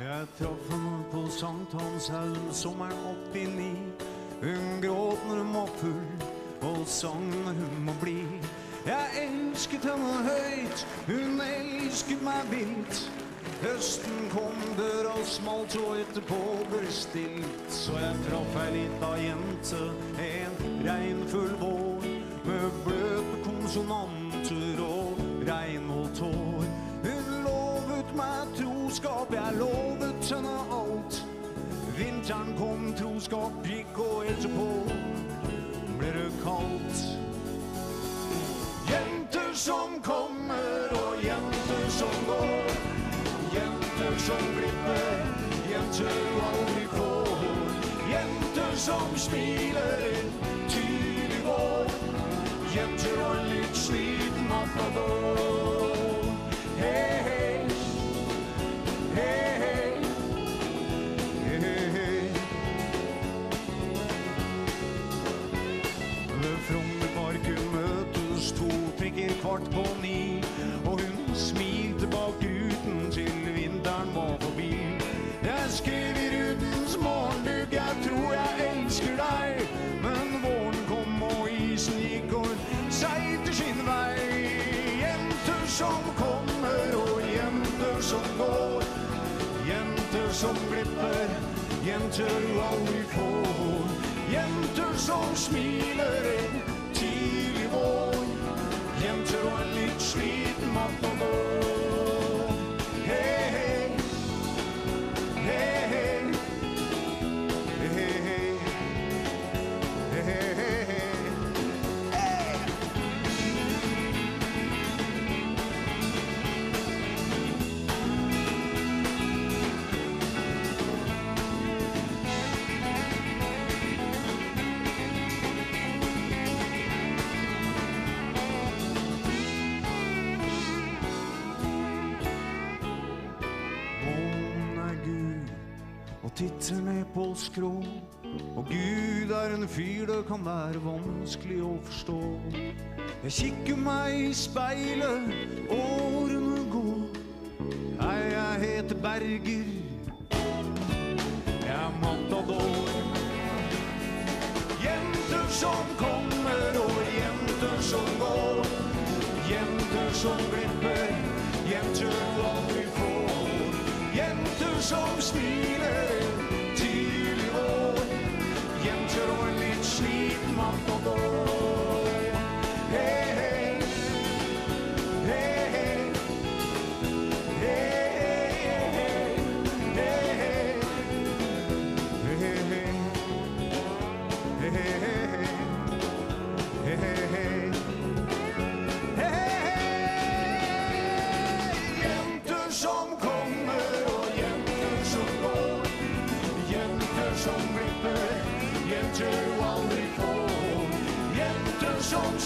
Jeg traff henne på Sankthanshaugen sommeren 89. Hun gråt når hun var full, og sang når hun må bli. Jeg elsket henne høyt, hun elsket meg vilt. Høsten kom, døra smalt, og etterpå ble stilt. Så jeg traff ei lita jente en regnfull vår, med bløte konsonanter og regn og tår. Hun lovet meg troskap, jeg lovet henne alt. Vinteren kom, troskap gikk, og etterpå ble det kaldt. Jenter som kommer, og jenter som går. Jenter som glipper, jenter du aldri får. Jenter som smiler en tydelig vår. Jenter trikker på ni. Og hun smilte bak ruten til vinteren var forbi. Jeg skrev i rutens morgendugg, jeg tror jeg elsker deg. Men våren kom og isen gikk og hun seigte sin vei. Jenter som kommer og jenter som går. Jenter som glipper, jenter du aldri får. Og titter ned på skrå. Og Gud er en fyr det kan være vanskelig å forstå. Jeg kikker meg i speilet, årene går. Hei, jeg heter Berger. Jeg er matador. Jenter som kommer og jenter som går. Jenter som glipper, jenter aldri får. Jenter som smiler Jäntor som kommer och jäntor som går Jäntor som glipper, jäntor aldrig får Jenter som